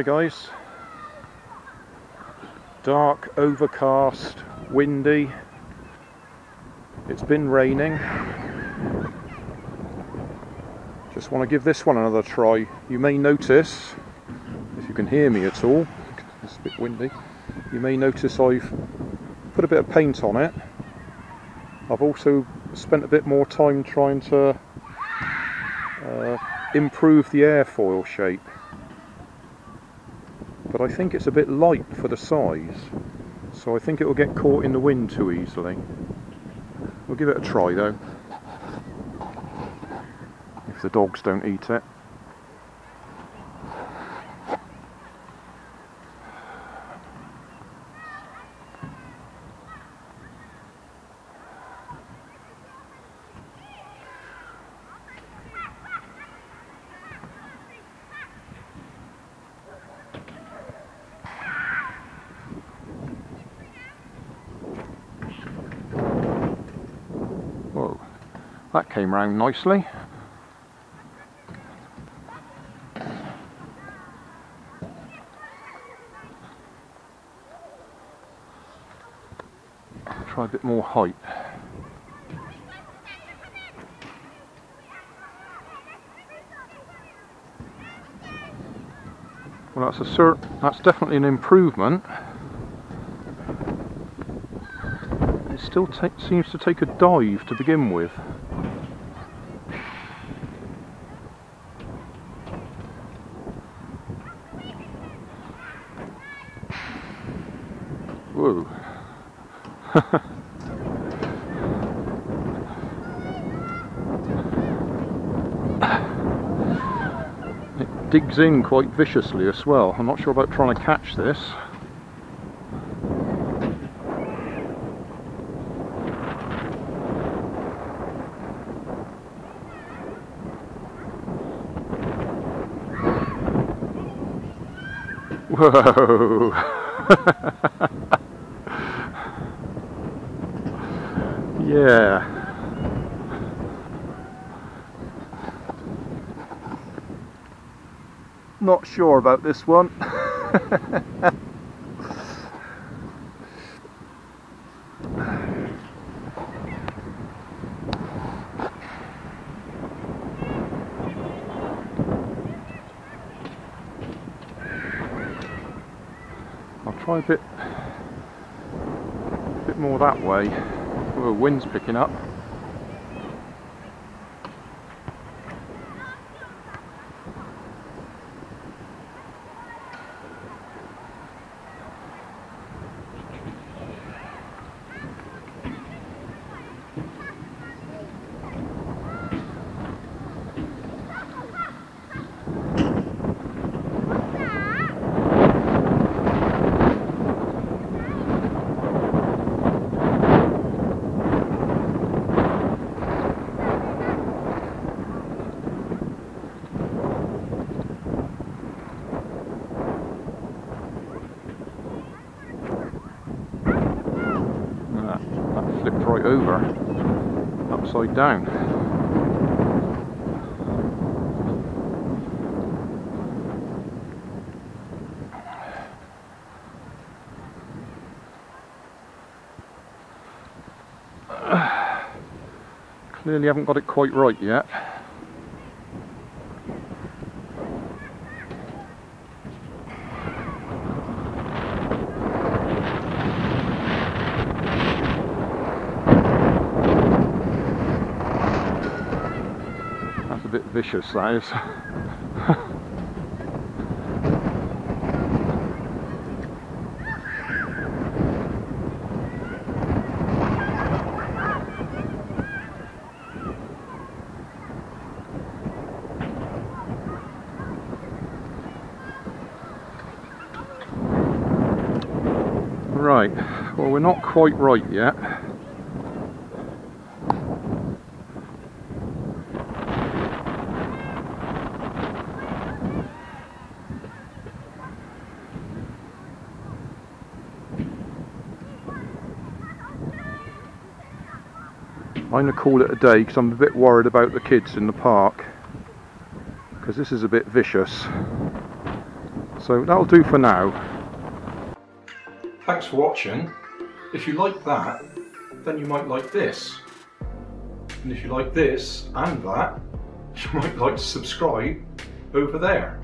Hi guys. Dark, overcast, windy. It's been raining. Just want to give this one another try. You may notice, if you can hear me at all, it's a bit windy, you may notice I've put a bit of paint on it. I've also spent a bit more time trying to uh, improve the airfoil shape but I think it's a bit light for the size so I think it will get caught in the wind too easily. We'll give it a try though. If the dogs don't eat it that came round nicely. Try a bit more height. Well, that's a. That's definitely an improvement. It still seems to take a dive to begin with. Whoa. it digs in quite viciously as well. I'm not sure about trying to catch this. Whoa! yeah. Not sure about this one. I'll try a bit, bit more that way. Oh, wind's picking up. Right over, upside down. Clearly haven't got it quite right yet. Vicious, is. Right, well we're not quite right yet. I'm going to call it a day because I'm a bit worried about the kids in the park because this is a bit vicious. So that'll do for now. Thanks for watching. If you like that, then you might like this. And if you like this and that, you might like to subscribe over there.